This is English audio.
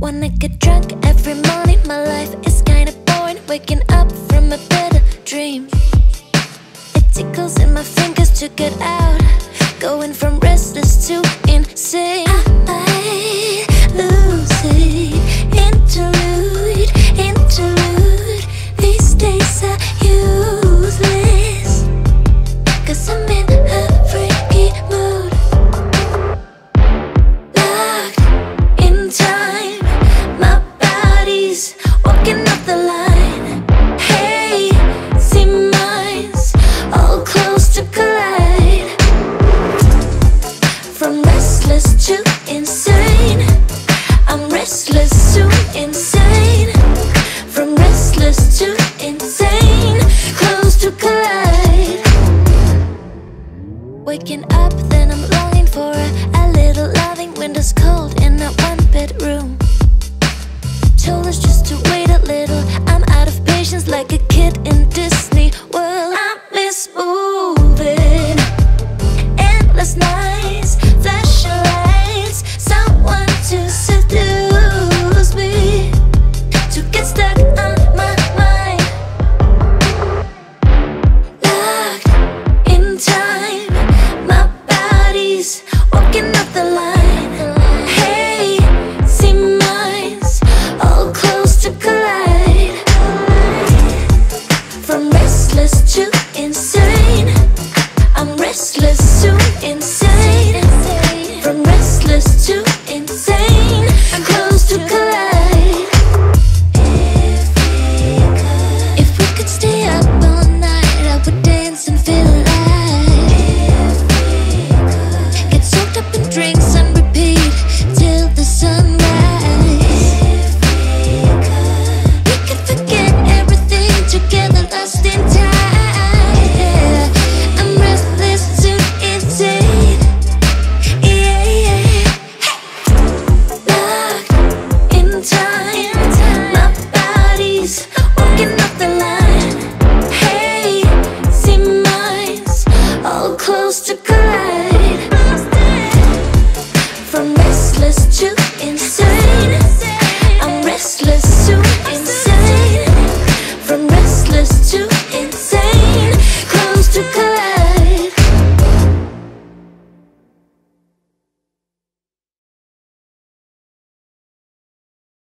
Wanna get drunk every morning, my life is kinda boring. Waking up from a better dream. It tickles in my fingers to get out. Going from restless to insane. Walking up the line. Hey, see minds all close to collide. From restless to insane. I'm restless to insane. From restless to insane. Close to collide. Waking up, then I'm longing for a, a little loving. Windows cold in that one bedroom. Like a kid in